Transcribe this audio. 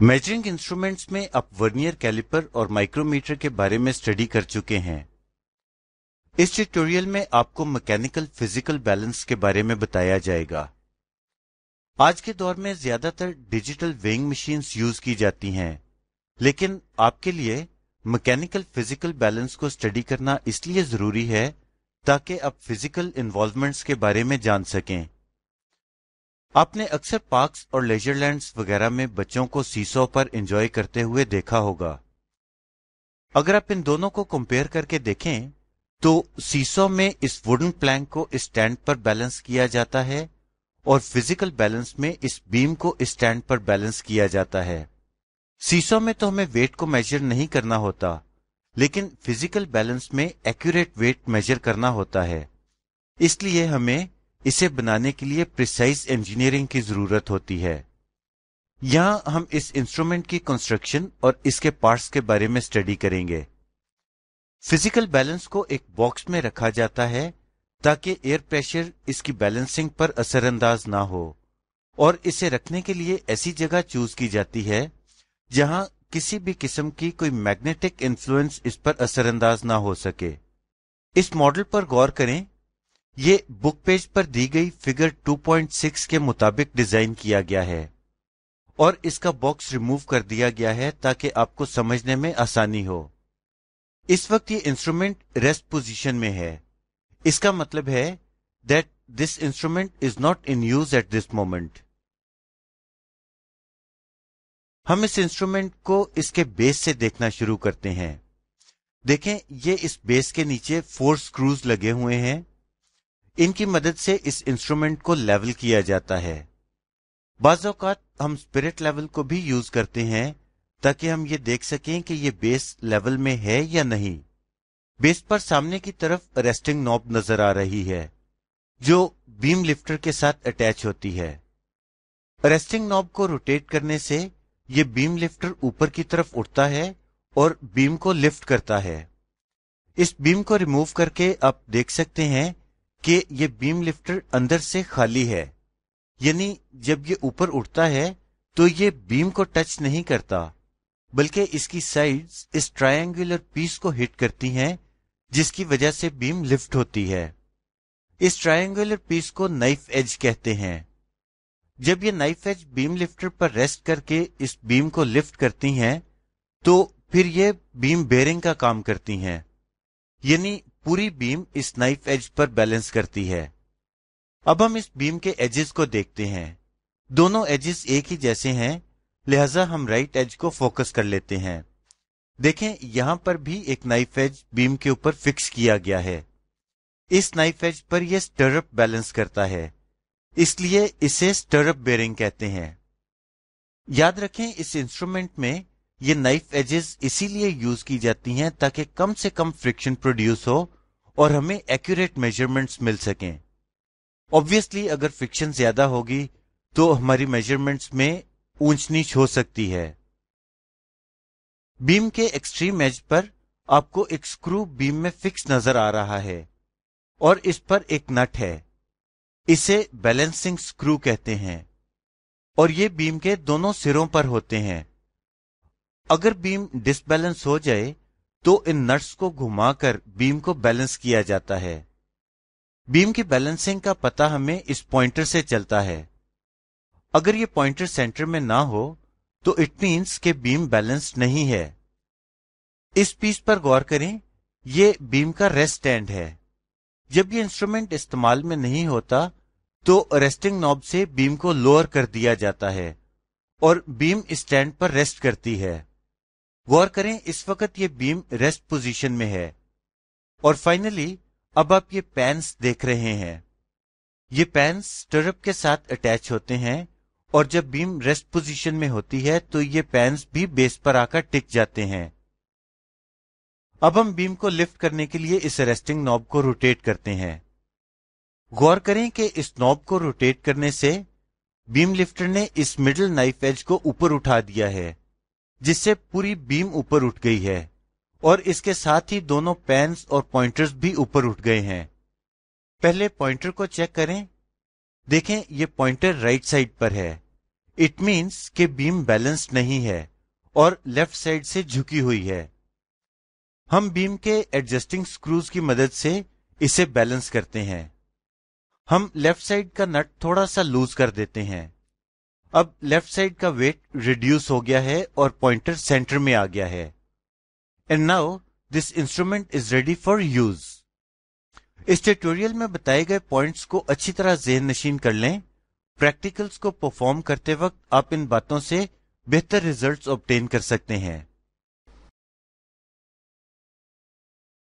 Measuring instruments میں آپ ورنیئر کیلیپر اور مائکرومیٹر کے بارے میں اسٹڈی کر چکے ہیں۔ اس ٹیوٹوریل میں آپ کو مکینیکل فزیکل بیلنس کے بارے میں بتایا جائے گا۔ آج کے دور میں زیادہ تر ڈیجیٹل ویئنگ مشینز یوز کی جاتی ہیں۔ لیکن آپ کے لیے مکینیکل فزیکل بیلنس کو اسٹڈی کرنا اس لیے ضروری ہے تاکہ آپ فزیکل انوالومنٹس کے بارے میں جان سکیں۔ آپ نے اکثر پارکس اور لیجر لینڈز وغیرہ میں بچوں کو سیسو پر انجوائے کرتے ہوئے دیکھا ہوگا۔ اگر آپ ان دونوں کو کمپیئر کر کے دیکھیں، تو سیسو میں اس ووڈن پلانک کو اسٹینڈ پر بیلنس کیا جاتا ہے اور فزیکل بیلنس میں اس بیم کو اسٹینڈ پر بیلنس کیا جاتا ہے۔ سیسو میں تو ہمیں ویٹ کو میجر نہیں کرنا ہوتا، لیکن فزیکل بیلنس میں ایکوریٹ ویٹ میجر کرنا ہوتا ہے۔ اس لیے ہمیں اسے بنانے کے لیے پریسائز انجینئرنگ کی ضرورت ہوتی ہے۔ یہاں ہم اس انسٹرومنٹ کی کنسٹرکشن اور اس کے پارٹس کے بارے میں اسٹڈی کریں گے۔ فزیکل بیلنس کو ایک باکس میں رکھا جاتا ہے تاکہ ایئر پریشر اس کی بیلنسنگ پر اثر انداز نہ ہو۔ اور اسے رکھنے کے لیے ایسی جگہ چوز کی جاتی ہے جہاں کسی بھی قسم کی کوئی میگنیٹک انفلوئنس اس پر اثر انداز نہ ہو سکے۔ اس ماڈل پر غور کریں۔ یہ بک پیج پر دی گئی فگر 2.6 کے مطابق ڈیزائن کیا گیا ہے اور اس کا باکس ریموو کر دیا گیا ہے تاکہ آپ کو سمجھنے میں آسانی ہو۔ اس وقت یہ انسٹرومنٹ ریسٹ پوزیشن میں ہے۔ اس کا مطلب ہے that this instrument is not in use at this moment ہم اس انسٹرومنٹ کو اس کے بیس سے دیکھنا شروع کرتے ہیں۔ دیکھیں، یہ اس بیس کے نیچے فور سکروز لگے ہوئے ہیں۔ ان کی مدد سے اس انسٹرومنٹ کو لیول کیا جاتا ہے۔ بعض اوقات ہم اسپرٹ لیول کو بھی یوز کرتے ہیں تاکہ ہم یہ دیکھ سکیں کہ یہ بیس لیول میں ہے یا نہیں۔ بیس پر سامنے کی طرف ریسٹنگ نوب نظر آ رہی ہے، جو بیم لفٹر کے ساتھ اٹیچ ہوتی ہے۔ ریسٹنگ نوب کو روٹیٹ کرنے سے یہ بیم لفٹر اوپر کی طرف اٹھتا ہے اور بیم کو لفٹ کرتا ہے۔ اس بیم کو ریموو کر کے آپ دیکھ سکتے ہیں کہ یہ بیم لفٹر اندر سے خالی ہے۔ یعنی جب یہ اوپر اٹھتا ہے تو یہ بیم کو ٹچ نہیں کرتا، بلکہ اس کی سائڈز اس ٹرائنگولر پیس کو ہٹ کرتی ہیں، جس کی وجہ سے بیم لفٹ ہوتی ہے۔ اس ٹرائنگولر پیس کو نائف ایج کہتے ہیں۔ جب یہ نائف ایج بیم لفٹر پر ریسٹ کر کے اس بیم کو لفٹ کرتی ہیں، تو پھر یہ بیم بیرنگ کا کام کرتی ہیں۔ یعنی پوری بیم اس نائف ایج پر بیلنس کرتی ہے۔ اب ہم اس بیم کے ایجز کو دیکھتے ہیں۔ دونوں ایجز ایک ہی جیسے ہیں، لہذا ہم رائٹ ایج کو فوکس کر لیتے ہیں۔ دیکھیں، یہاں پر بھی ایک نائف ایج بیم کے اوپر فکس کیا گیا ہے۔ اس نائف ایج پر یہ سٹرپ بیلنس کرتا ہے۔ اس لیے اسے سٹرپ بیرنگ کہتے ہیں۔ یاد رکھیں، اس انسٹرومنٹ میں یہ نائف ایجز اسی لیے یوز کی جاتی ہیں تاکہ کم سے کم فرکشن پروڈیوس ہو اور ہمیں ایکوریٹ میجرمنٹس مل سکیں۔ آبویسلی اگر فرکشن زیادہ ہوگی تو ہماری میجرمنٹس میں اونچ نیچ ہو سکتی ہے۔ بیم کے ایکسٹریم ایج پر آپ کو ایک اسکرو بیم میں فکس نظر آ رہا ہے اور اس پر ایک نٹ ہے۔ اسے بیلنسنگ سکرو کہتے ہیں اور یہ بیم کے دونوں سروں پر ہوتے ہیں۔ اگر بیم ڈس بیلنس ہو جائے تو ان نٹس کو گھما کر بیم کو بیلنس کیا جاتا ہے۔ بیم کی بیلنسنگ کا پتا ہمیں اس پوائنٹر سے چلتا ہے۔ اگر یہ پوائنٹر سینٹر میں نہ ہو، تو اٹ مینس کہ بیم بیلنس نہیں ہے۔ اس پیس پر غور کریں، یہ بیم کا ریسٹ اینڈ ہے۔ جب یہ انسٹرومنٹ استعمال میں نہیں ہوتا، تو ریسٹنگ نوب سے بیم کو لوور کر دیا جاتا ہے اور بیم اسٹینڈ پر ریسٹ کرتی ہے۔ غور کریں، اس وقت یہ بیم ریسٹ پوزیشن میں ہے۔ اور فائنلی، اب آپ یہ پینس دیکھ رہے ہیں۔ یہ پینس ٹرپ کے ساتھ اٹیچ ہوتے ہیں اور جب بیم ریسٹ پوزیشن میں ہوتی ہے تو یہ پینس بھی بیس پر آ کر ٹک جاتے ہیں۔ اب ہم بیم کو لفٹ کرنے کے لیے اس ریسٹنگ نوب کو روٹیٹ کرتے ہیں۔ غور کریں کہ اس نوب کو روٹیٹ کرنے سے بیم لفٹر نے اس مڈل نائف ایج کو اوپر اٹھا دیا ہے۔ جس سے پوری بیم اوپر اٹھ گئی ہے اور اس کے ساتھ ہی دونوں پینز اور پوائنٹرز بھی اوپر اٹھ گئے ہیں۔ پہلے پوائنٹر کو چیک کریں۔ دیکھیں یہ پوائنٹر رائٹ right سائڈ پر ہے۔ اٹ مینس کہ بیم بیلنس نہیں ہے اور لیفٹ سائڈ سے جھکی ہوئی ہے۔ ہم بیم کے ایڈجسٹنگ سکروز کی مدد سے اسے بیلنس کرتے ہیں۔ ہم لیفٹ سائڈ کا نٹ تھوڑا سا لوز کر دیتے ہیں۔ اب لیفٹ سائڈ کا ویٹ ریڈیوس ہو گیا ہے اور پوائنٹر سینٹر میں آ گیا ہے۔ And now this instrument is ready for use us tutorial میں بتائے گئے پوائنٹس کو اچھی طرح ذہن نشین کر لیں۔ پریکٹیکلز کو پرفارم کرتے وقت آپ ان باتوں سے بہتر ریزلٹس آپٹین کر سکتے ہیں۔